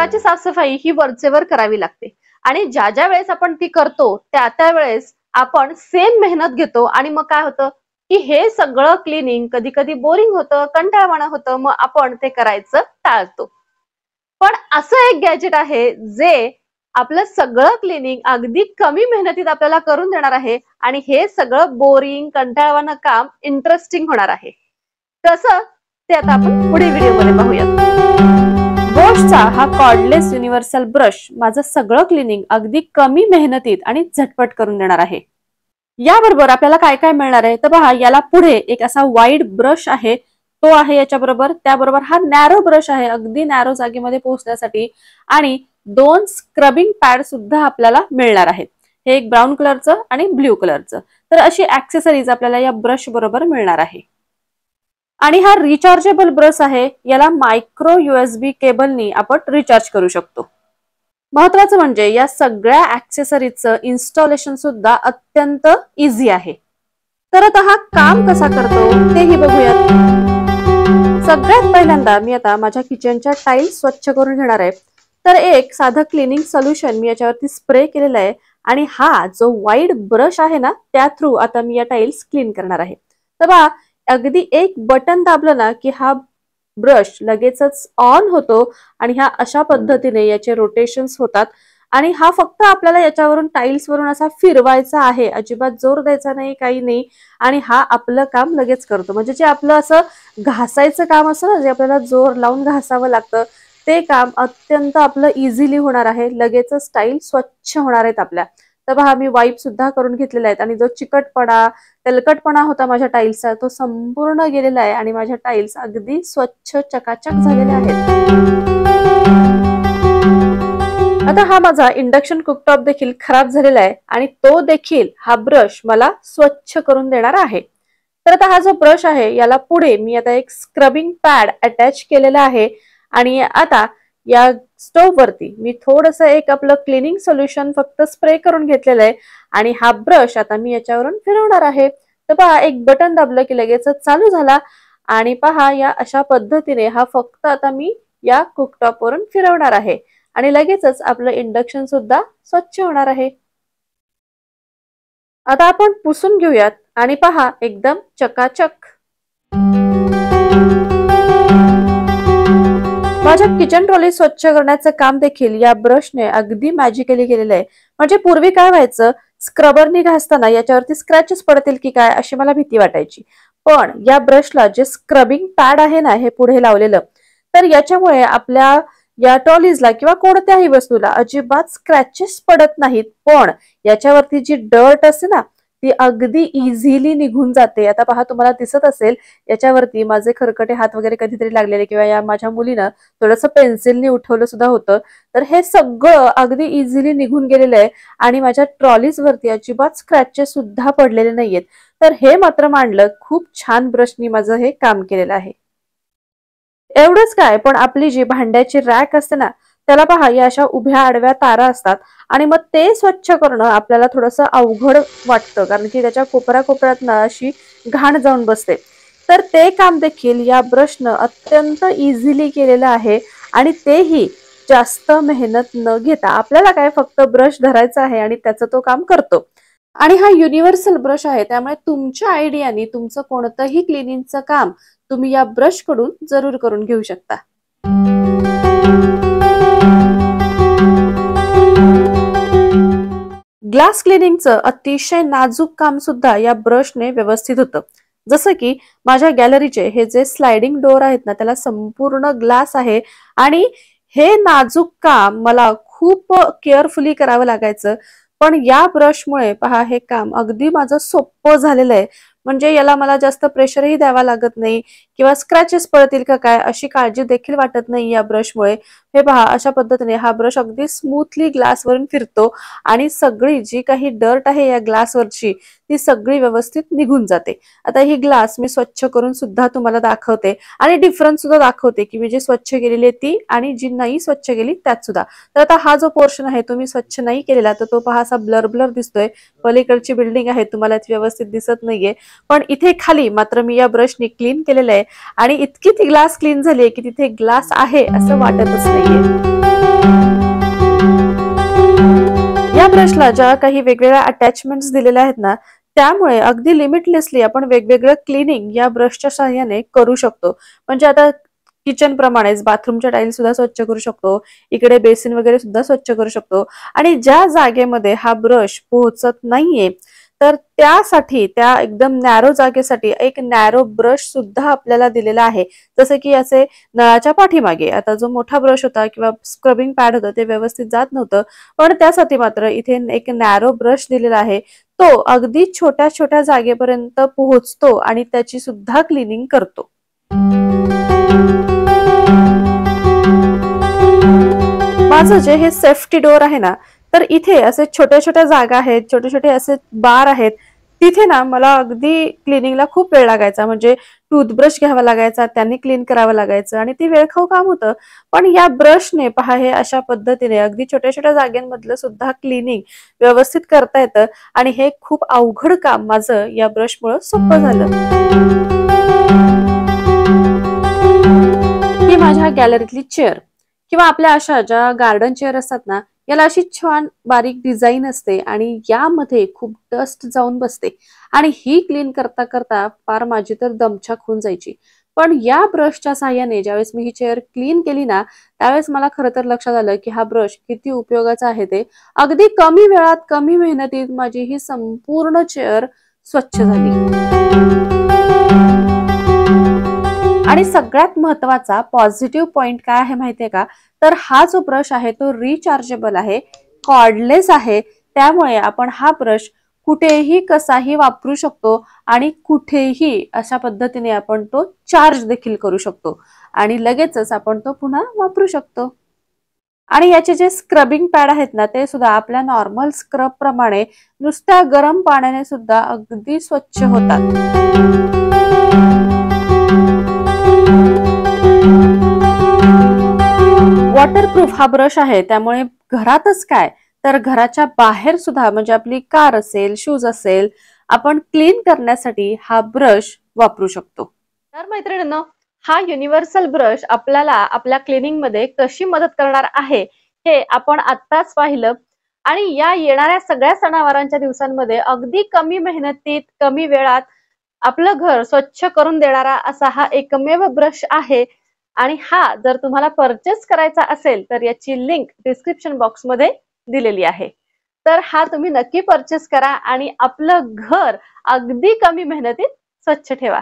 घराची साफसफाई ही वरचेवर करावी लागते. आणि ज्या ज्या वेळेस आपण ती करतो त्या त्या वेळेस आपण सेम मेहनत घेतो. आणि मग काय होतं? की हे सगळं क्लिनिंग कधी कधी बोरिंग होतं कंटाळवाणं होतं मग आपण ते करायचं टाळतो. पण असं एक गॅजेट आहे जे आपलं सगळं क्लिनिंग अगदी कमी मेहनतीत आपल्याला करून देणार आहे आणि हे सगळं बोरिंग कंटाळवाणं काम इंटरेस्टिंग होणार आहे. कसं ते आता आपण पुढे व्हिडिओमध्ये पाहूयात. बोशचा हा कॉर्डलेस युनिव्हर्सल ब्रश माझं सगळं क्लिनिंग अगदी कमी मेहनतीत आणि झटपट करून देणार आहे. याबरोबर आपल्याला काय काय मिळणार आहे? तर पहा याला पुढे एक असा वाईड ब्रश आहे. तो आहे याच्याबरोबर. त्याबरोबर हा नॅरो ब्रश आहे अगदी नॅरो जागेमध्ये पोहोचण्यासाठी. आणि दोन स्क्रबिंग पॅड सुद्धा आपल्याला मिळणार आहेत. हे एक ब्राऊन कलरचं आणि ब्ल्यू कलरचं तर अशी ऍक्सेसरीज आपल्याला या ब्रश बरोबर मिळणार आहे. आणि हा रिचार्जेबल ब्रश आहे याला मायक्रो युएसबी केबलनी आपण रिचार्ज करू शकतो. महत्वाचं म्हणजे या सगळ्या ऍक्सेसरीजचं इन्स्टॉलेशन सुद्धा अत्यंत इझी आहे. तर आता हा काम कसा करतो तेही बघूयात. सगळ्यात पहिल्यांदा मी आता माझ्या किचनच्या टाईल्स स्वच्छ करून घेणार आहे. तर एक साधं क्लिनिंग सोल्युशन मी याच्यावरती स्प्रे केलेलं आहे. आणि हा जो वाईड ब्रश आहे ना त्या थ्रू आता मी या टाईल्स क्लीन करणार आहे. तर बा अगदी एक बटन दाबलं ना की हा ब्रश लगेचच ऑन होतो आणि ह्या अशा पद्धतीने याचे रोटेशन्स होतात. आणि हा फक्त आपल्याला याच्यावरून टाईल्स वरून असा फिरवायचा आहे. अजिबात जोर द्यायचा नाही काही नाही. आणि हा आपलं काम लगेच करतो. म्हणजे जे आपलं असं घासायचं काम असं ना जे आपल्याला जोर लावून घासावं लागतं ते काम अत्यंत आपलं इझिली होणार आहे. लगेचच टाईल स्वच्छ होणार आहेत आपल्या. तर पहा मी वाईप सुद्धा करून घेतलेला आहेत आणि जो चिकटपणा तेलकटपणा होता माझ्या टाईल्सचा तो संपूर्ण गेलेला आहे आणि माझ्या टाईल्स अगदी स्वच्छ चकाचक झालेल्या आहेत. आता हा माझा इंडक्शन कुकटॉप देखील खराब झालेला आहे आणि तो देखील हा ब्रश मला स्वच्छ करून देणार आहे. तर आता हा जो ब्रश आहे याला पुढे मी आता एक स्क्रबिंग पॅड अटॅच केलेला आहे. आणि आता या स्टोववरती मी थोडस एक आपलं क्लिनिंग सोल्युशन फक्त स्प्रे करून घेतलेलं आहे. आणि हा ब्रश आता मी याच्यावरून फिरवणार आहे. तर पहा एक बटन दाबलं की लगेच चालू झाला. आणि पहा या अशा पद्धतीने हा फक्त आता मी या कुकटॉपवरून फिरवणार आहे. आणि लगेचच आपलं इंडक्शन सुद्धा स्वच्छ होणार आहे. आता आपण पुसून घेऊयात. आणि पहा एकदम चकाचक. माझ्या किचन ट्रॉली स्वच्छ करण्याचं काम देखील या ब्रशने अगदी मॅजिकली केलेलं आहे. म्हणजे पूर्वी काय व्हायचं? स्क्रबरनी घासताना याच्यावरती स्क्रॅचेस पडतील की काय अशी मला भीती वाटायची. पण या ब्रशला जे स्क्रबिंग पॅड आहे ना हे पुढे लावलेलं तर याच्यामुळे आपल्या या ट्रॉलीजला किंवा कोणत्याही वस्तूला अजिबात स्क्रॅचेस पडत नाहीत. पण याच्यावरती जी डर्ट असते ना ती अगदी इझिली निघून जाते. आता पहा तुम्हाला दिसत असेल याच्यावरती माझे खरकटे हात वगैरे कधीतरी लागलेले किंवा या माझ्या मुलीनं थोडंसं पेन्सिलने उठवलं सुद्धा होतं. तर हे सगळं अगदी इझिली निघून गेलेलं आहे आणि माझ्या ट्रॉलीजवरती अजिबात स्क्रॅचेस सुद्धा पडलेले नाहीयेत. तर हे मात्र मांडलं खूप छान ब्रशनी माझं हे काम केलेलं आहे. एवढंच काय पण आपली जी भांड्याची रॅक असते ना त्याला पहा या अशा उभ्या आडव्या तारा असतात आणि मग ते स्वच्छ करणं आपल्याला थोडंसं अवघड वाटतं कारण की त्याच्या कोपऱ्या कोपऱ्यात ना अशी घाण जाऊन बसते. तर ते काम देखील या ब्रशनं अत्यंत इझिली केलेलं आहे आणि तेही जास्त मेहनत न घेता आपल्याला काय फक्त ब्रश धरायचा आहे आणि त्याचं तो काम करतो. आणि हा युनिव्हर्सल ब्रश आहे त्यामुळे तुमच्या आयडियानी तुमचं कोणतंही क्लिनिंगचं काम तुम्ही या ब्रशकडून जरूर करून घेऊ शकता. ग्लास क्लिनिंगचं अतिशय नाजूक काम सुद्धा या ब्रशने व्यवस्थित होतं. जसं की माझ्या गॅलरीचे हे जे स्लायडिंग डोअर आहेत ना त्याला संपूर्ण ग्लास आहे आणि हे नाजूक काम मला खूप केअरफुली करावं लागायचं. पण या ब्रशमुळे पहा हे काम अगदी माझं सोपं झालेलं आहे. म्हणजे याला मला जास्त प्रेशरही द्यावा लागत नाही. किंवा स्क्रॅचेस पडतील का काय अशी काळजी देखील वाटत नाही या ब्रशमुळे हे पहा अशा पद्धतीने हा ब्रश अगदी स्मूथली ग्लासवरून फिरतो आणि सगळी जी काही डर्ट आहे या ग्लासवरची ती सगळी व्यवस्थित निघून जाते. आता ही ग्लास मी स्वच्छ करून सुद्धा तुम्हाला दाखवते आणि डिफरन्स सुद्धा दाखवते की मी जी स्वच्छ केलेली आहे ती आणि जी नाही स्वच्छ केली त्यात सुद्धा. तर आता हा जो पोर्शन आहे तो मी स्वच्छ नाही केलेला तर तो पहा असा ब्लर ब्लर दिसतोय. पलीकडची बिल्डिंग आहे तुम्हाला ती व्यवस्थित दिसत नाहीये. पण इथे खाली मात्र मी या ब्रशने क्लीन केलेलं आहे. आणि इतकी ती ग्लास क्लीन झाली आहे की तिथे ग्लास आहे असं वाटतच नाहीये. या ब्रशला ज्या काही वेगवेगळ्या अटॅचमेंट दिलेल्या आहेत ना त्यामुळे अगदी लिमिटलेसली आपण वेगवेगळं क्लिनिंग या ब्रशच्या सहाय्याने करू शकतो. म्हणजे आता किचन प्रमाणेच बाथरूमच्या टाईल सुद्धा स्वच्छ करू शकतो इकडे बेसिन वगैरे सुद्धा स्वच्छ करू शकतो. आणि ज्या जागेमध्ये हा ब्रश पोहोचत नाहीये तर त्यासाठी त्या एकदम नॅरो जागेसाठी एक नॅरो ब्रश सुद्धा आपल्याला दिलेला आहे. जसे की असे नळाच्या पाठीमागे आता जो मोठा ब्रश होता किंवा स्क्रबिंग पॅड होतं ते व्यवस्थित जात नव्हतं. पण त्यासाठी मात्र इथे एक नॅरो ब्रश दिलेला आहे. तो अगदी छोट्या छोट्या जागेपर्यंत पोहोचतो आणि त्याची सुद्धा क्लिनिंग करतो. माझं जे हे सेफ्टी डोअर आहे ना तर इथे असे छोट्या छोट्या जागा आहेत छोटे छोटे असे बार आहेत. तिथे ना मला अगदी क्लिनिंगला खूप वेळ लागायचा. म्हणजे टूथब्रश घ्यावा लागायचा त्यांनी क्लीन करावं लागायचं आणि ती वेळखाऊ काम होतं. पण या ब्रशने पहा हे अशा पद्धतीने अगदी छोट्या छोट्या जागेंमधलं सुद्धा क्लिनिंग व्यवस्थित करता येतं आणि हे खूप अवघड काम माझं या ब्रशमुळं सोपं झालं. ही माझ्या गॅलरीतली चेअर किंवा आपल्या अशा ज्या गार्डन चेअर असतात ना याला अशी छान बारीक डिझाईन असते आणि यामध्ये खूप डस्ट जाऊन बसते. आणि ही क्लीन करता करता फार माझी तर दमछाक होऊन जायची. पण या ब्रशच्या साह्याने ज्यावेळेस मी ही चेअर क्लीन केली ना त्यावेळेस मला खरं तर लक्षात आलं की हा ब्रश किती उपयोगाचा आहे ते. अगदी कमी वेळात कमी मेहनतीत माझी ही संपूर्ण चेअर स्वच्छ झाली. आणि सगळ्यात महत्त्वाचा पॉझिटिव्ह पॉइंट काय आहे माहितीये का? तर हा जो ब्रश आहे तो रिचार्जेबल आहे कॉर्डलेस आहे. त्यामुळे आपण हा ब्रश कुठेही कसाही वापरू शकतो आणि कुठेही अशा पद्धतीने आपण तो चार्ज देखील करू शकतो. आणि लगेचच आपण तो पुन्हा वापरू शकतो. आणि याचे जे स्क्रबिंग पॅड आहेत ना ते सुद्धा आपल्या नॉर्मल स्क्रब प्रमाणे नुसत्या गरम पाण्याने सुद्धा अगदी स्वच्छ होतात. प्रूफ हा ब्रश आहे त्यामुळे घरातच काय? तर घराच्या बाहेर सुद्धा म्हणजे आपली कार असेल शूज असेल आपण क्लीन करण्यासाठी हा ब्रश वापरू शकतो. तर मैत्रिणींनो हा युनिव्हर्सल ब्रश आपल्याला आपल्या क्लिनिंगमध्ये कशी मदत करणार आहे हे आपण आत्ताच पाहिलं. आणि या येणाऱ्या सगळ्या सणावारांच्या दिवसांमध्ये अगदी कमी मेहनतीत कमी वेळात आपलं घर स्वच्छ करून देणारा असा हा एकमेव ब्रश आहे. आणि हा जर तुम्हाला परचेस करायचा असेल तर याची लिंक डिस्क्रिप्शन बॉक्समध्ये दिलेली आहे. तर हा तुम्ही नक्की परचेस करा आणि आपलं घर अगदी कमी मेहनतीत स्वच्छ ठेवा.